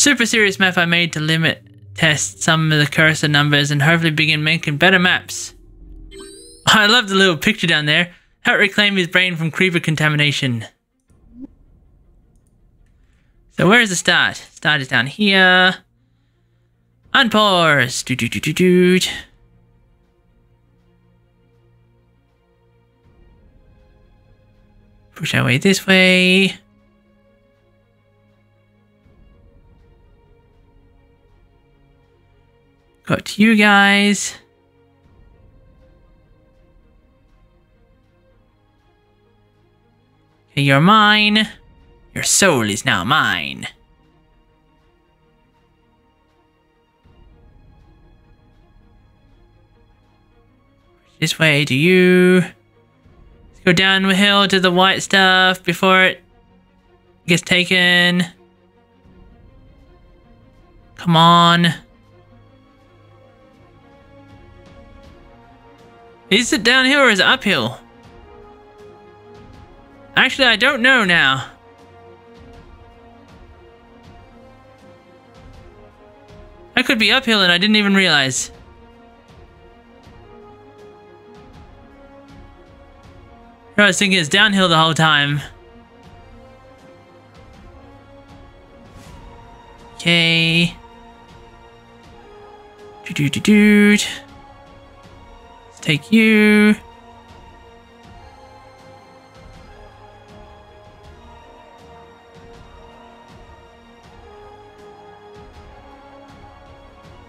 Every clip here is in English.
Super serious map I made to limit test some of the cursor numbers and hopefully begin making better maps. I love the little picture down there. Help reclaim his brain from creeper contamination. So where's the start? Start is down here. Unpause. Do do do do do. Push our way this way. Got you guys. Okay, you're mine. Your soul is now mine. This way to you. Let's go down the hill to the white stuff before it gets taken. Come on. Is it downhill or is it uphill? Actually, I don't know now. I could be uphill and I didn't even realize. I was thinking it's downhill the whole time. Okay. Do do do do. Take you.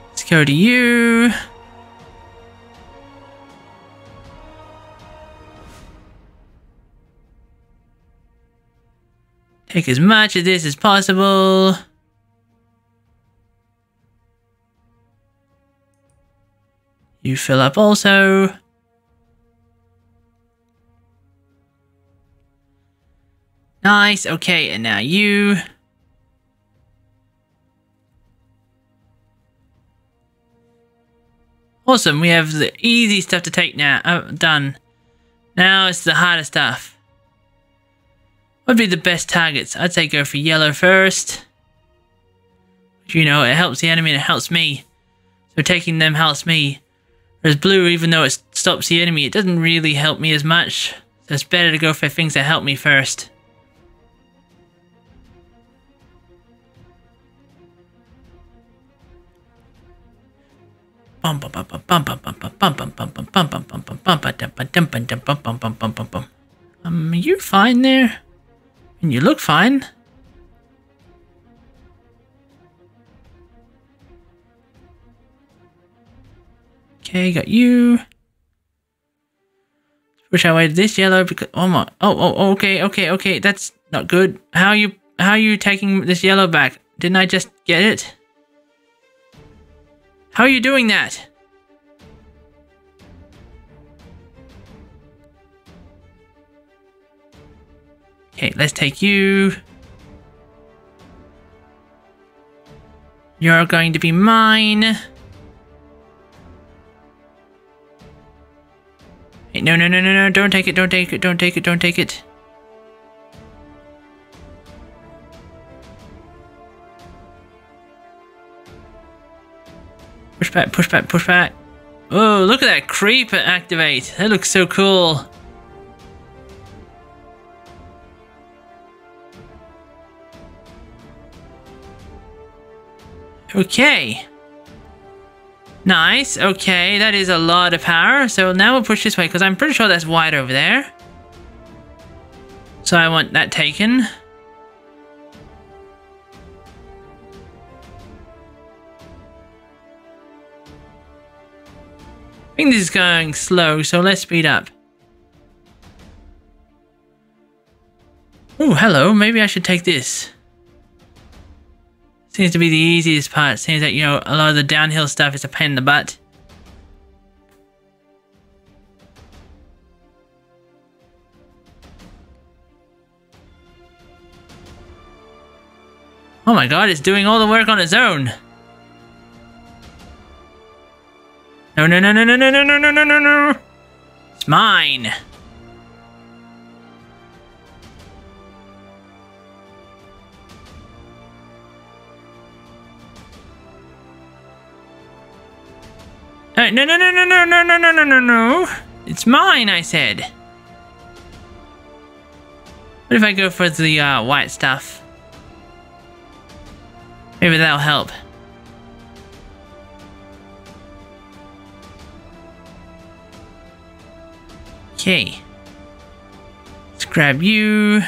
Let's go to you. Take as much of this as possible. You fill up also. Nice, okay, and now you. Awesome, we have the easy stuff to take now, uh, done. Now it's the harder stuff. What would be the best targets? I'd say go for yellow first. You know, it helps the enemy and it helps me. So taking them helps me. Whereas blue, even though it stops the enemy, it doesn't really help me as much. So it's better to go for things that help me first. Um, you fine there? And you look fine. Okay, got you. Wish I way this yellow because oh my oh, oh oh okay okay okay that's not good. How are you how are you taking this yellow back? Didn't I just get it? How are you doing that? Okay, let's take you. You're going to be mine. Hey, no, no, no, no, no, don't take it, don't take it, don't take it, don't take it. Push back, push back, push back. Oh, look at that creeper activate. That looks so cool. Okay. Nice, okay, that is a lot of power. So now we'll push this way, because I'm pretty sure that's white over there. So I want that taken. I think this is going slow, so let's speed up. Oh, hello, maybe I should take this. Seems to be the easiest part. Seems that, you know, a lot of the downhill stuff is a pain in the butt. Oh my god, it's doing all the work on its own. No, no, no, no, no, no, no, no, no, no, no. It's mine. No, no, no, no, no, no, no, no, no, no, no. It's mine, I said. What if I go for the uh, white stuff? Maybe that'll help. Okay. Let's grab you.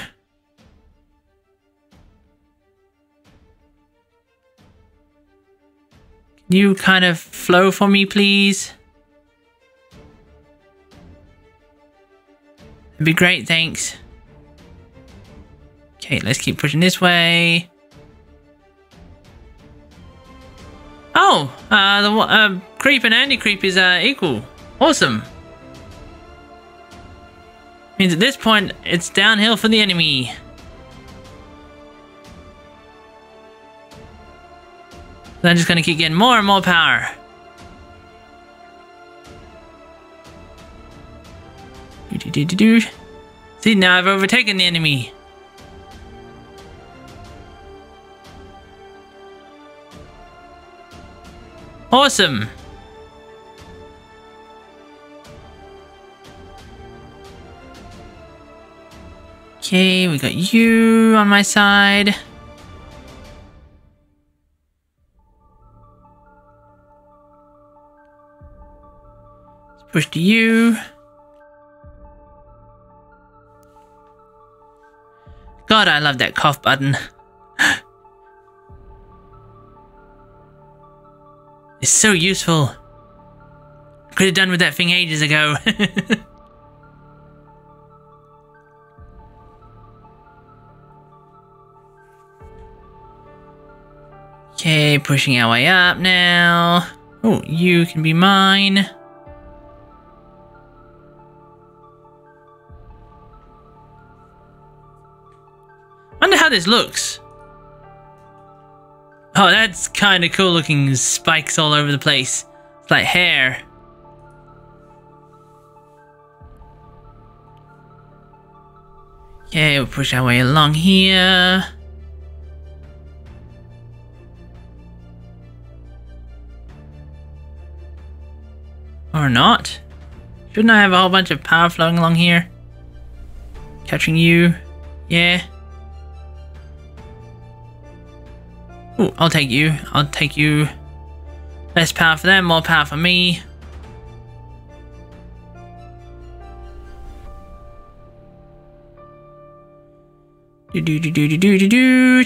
You kind of flow for me, please? It'd be great, thanks. Okay, let's keep pushing this way. Oh, uh, the uh, creep and anti-creep is uh, equal. Awesome. Means at this point, it's downhill for the enemy. So I'm just gonna keep getting more and more power. See, now I've overtaken the enemy. Awesome. Okay, we got you on my side. Push to you. God, I love that cough button. it's so useful. Could have done with that thing ages ago. Okay, pushing our way up now. Oh, you can be mine. Wonder how this looks. Oh, that's kind of cool looking spikes all over the place. It's like hair. Okay, we'll push our way along here. Or not? Shouldn't I have a whole bunch of power flowing along here? Catching you. Yeah. Ooh, I'll take you. I'll take you. Less power for them, more power for me. Do do do do do do do do.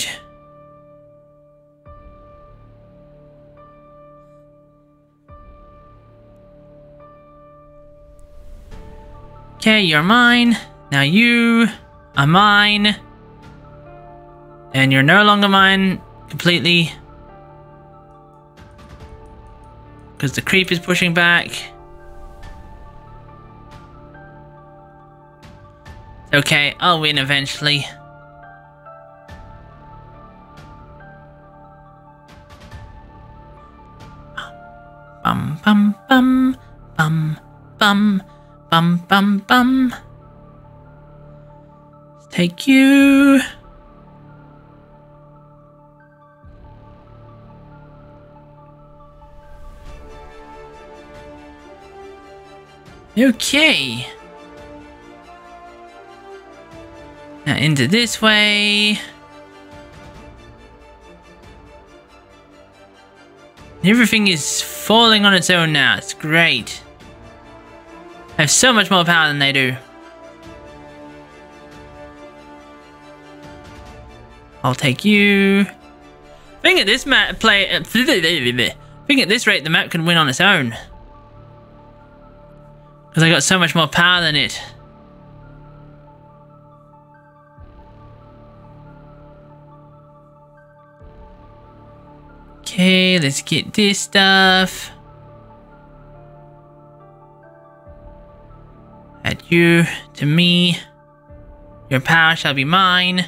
Okay, you're mine. Now you are mine. And you're no longer mine completely. Because the creep is pushing back. Okay, I'll win eventually. Bum bum bum bum bum bum bum bum. Let's take you. Okay. Now into this way. Everything is falling on its own now. It's great. I have so much more power than they do. I'll take you. I think at this map play. I think at this rate the map can win on its own. Because I got so much more power than it. Okay, let's get this stuff. Add you to me. Your power shall be mine.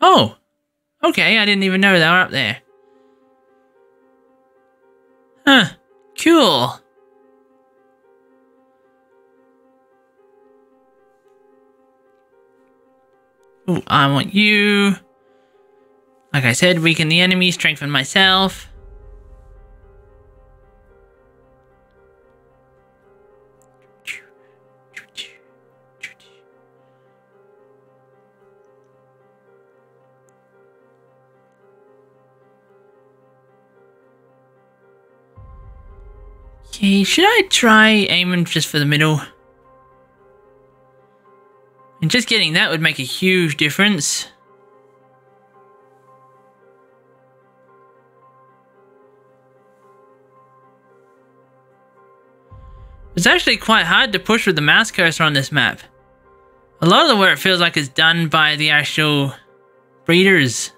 Oh, okay, I didn't even know they were up there. Huh, cool. Ooh, I want you. Like I said, weaken the enemy, strengthen myself. Okay, should I try aiming just for the middle? And just getting that would make a huge difference. It's actually quite hard to push with the mouse cursor on this map. A lot of the work feels like it's done by the actual breeders.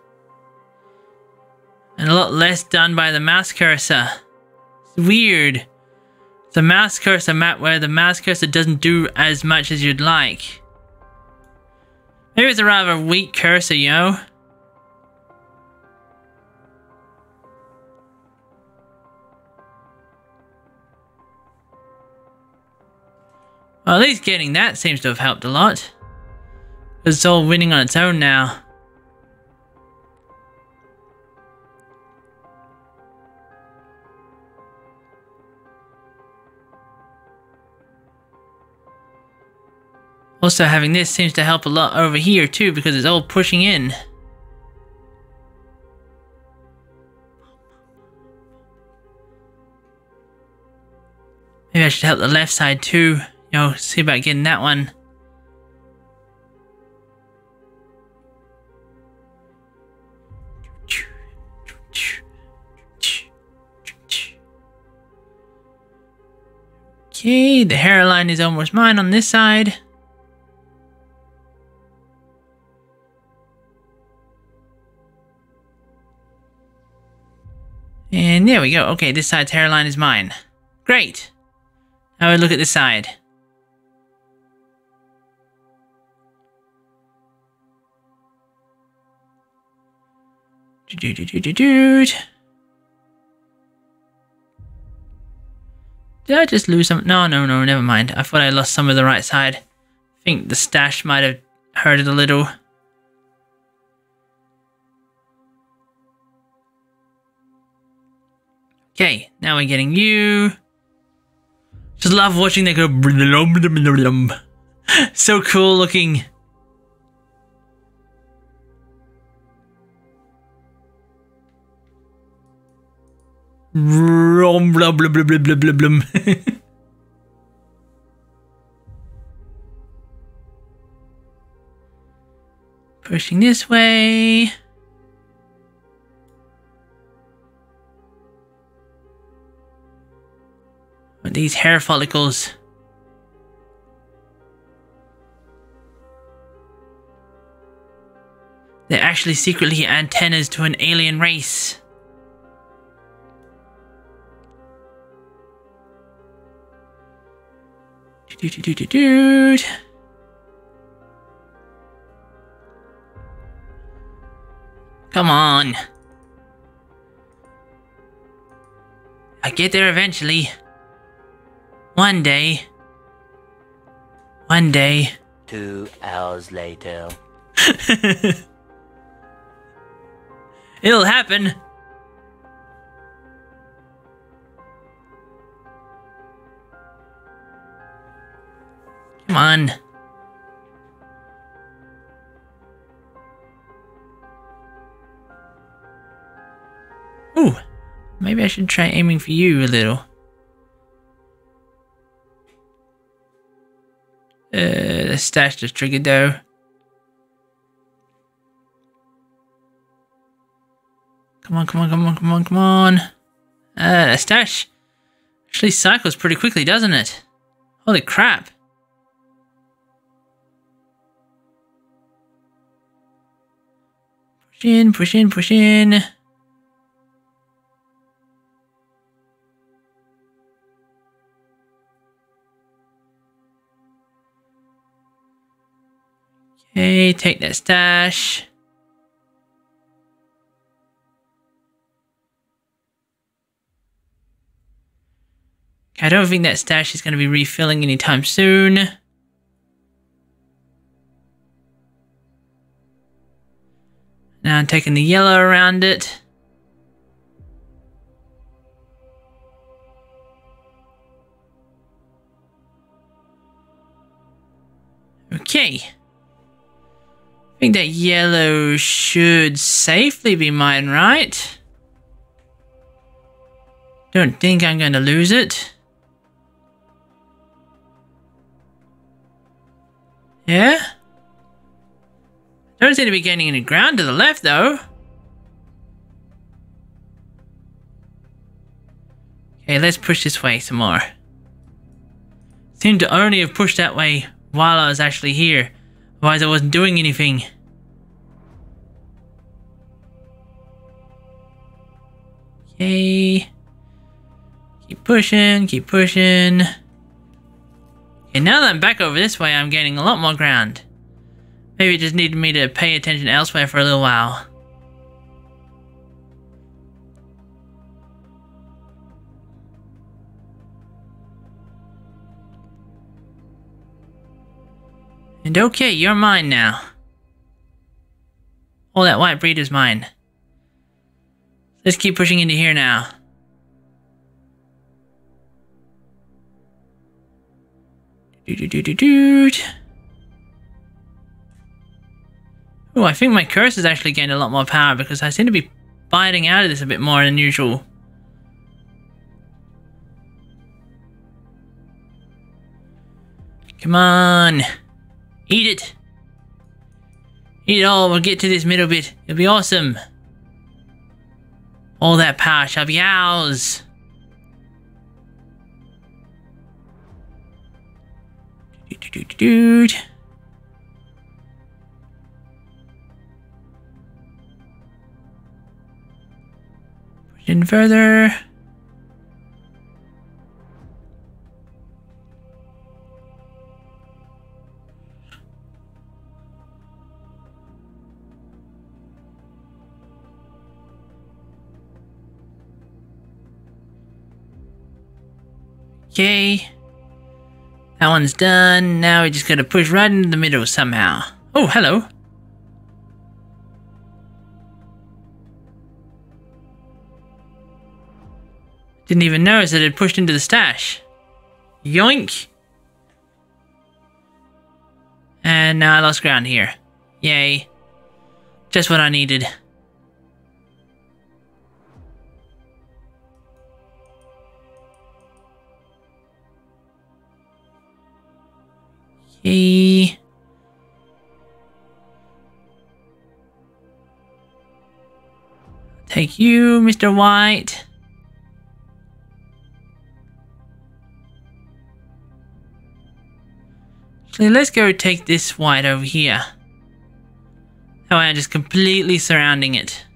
And a lot less done by the mouse cursor. It's weird. The mouse cursor map where the mouse cursor doesn't do as much as you'd like. Maybe it's a rather weak cursor, you know? Well, at least getting that seems to have helped a lot. It's all winning on its own now. Also, having this seems to help a lot over here too because it's all pushing in. Maybe I should help the left side too. You know, see about getting that one. Okay, the hairline is almost mine on this side. And there we go. Okay, this side's hairline is mine. Great. Now we look at this side. Do, do, do, do, do. Did I just lose some? No, no, no, never mind. I thought I lost some of the right side. I think the stash might have hurt it a little. Okay, now we're getting you. Just love watching that go. So cool looking. Pushing this way. These hair follicles. They're actually secretly antennas to an alien race. Come on. I get there eventually. One day. One day. Two hours later. It'll happen. Come on. Ooh, maybe I should try aiming for you a little. Uh, the stash just triggered though. Come on, come on, come on, come on, come on. Uh, the stash actually cycles pretty quickly, doesn't it? Holy crap. Push in, push in, push in. Okay, take that stash. I don't think that stash is going to be refilling anytime soon. Now I'm taking the yellow around it. Okay. I think that yellow should safely be mine, right? Don't think I'm going to lose it. Yeah? Don't seem to be gaining any ground to the left, though. Okay, let's push this way some more. Seem to only have pushed that way while I was actually here. Otherwise I wasn't doing anything. Okay. Keep pushing, keep pushing. Okay, now that I'm back over this way, I'm gaining a lot more ground. Maybe it just needed me to pay attention elsewhere for a little while. And okay, you're mine now. All that white breed is mine. Let's keep pushing into here now. Oh, I think my curse has actually gained a lot more power because I seem to be biting out of this a bit more than usual. Come on. Eat it. Eat it all. We'll get to this middle bit. It'll be awesome. All that power shall be ours. Dude. Push in further. Okay. That one's done. Now we just gotta push right into the middle somehow. Oh, hello. Didn't even notice that it pushed into the stash. Yoink! And now I lost ground here. Yay. Just what I needed. Okay. Take you, Mr. White. Actually, let's go take this white over here. Way I'm just completely surrounding it.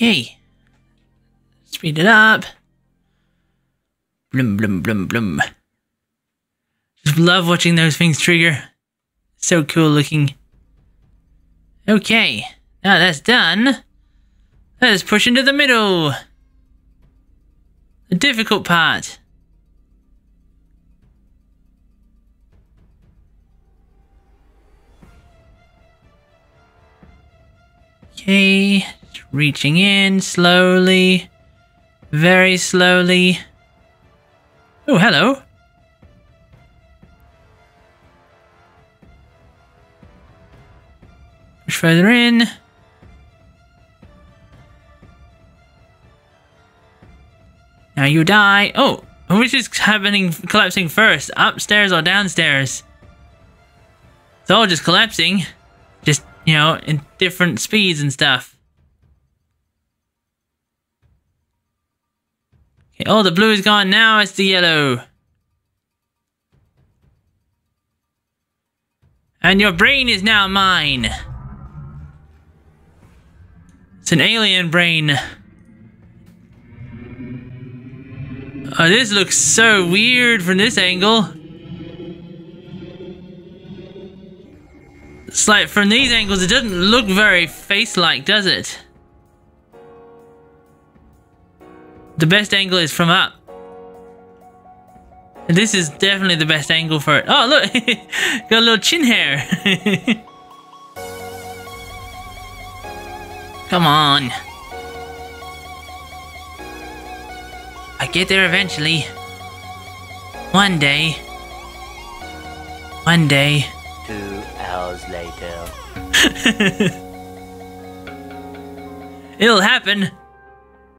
Okay. Speed it up. Blum, blum, blum, blum. Just love watching those things trigger. So cool looking. Okay. Now that's done. Let's push into the middle. The difficult part. Okay, reaching in slowly, very slowly. Oh, hello. Push further in. Now you die. Oh, which is happening, collapsing first? Upstairs or downstairs? It's all just collapsing. Just, you know, in different speeds and stuff. Oh, the blue is gone. Now it's the yellow. And your brain is now mine. It's an alien brain. Oh, this looks so weird from this angle. It's like from these angles, it doesn't look very face-like, does it? The best angle is from up. This is definitely the best angle for it. Oh, look! Got a little chin hair. Come on. I get there eventually. One day. One day. Two hours later. It'll happen.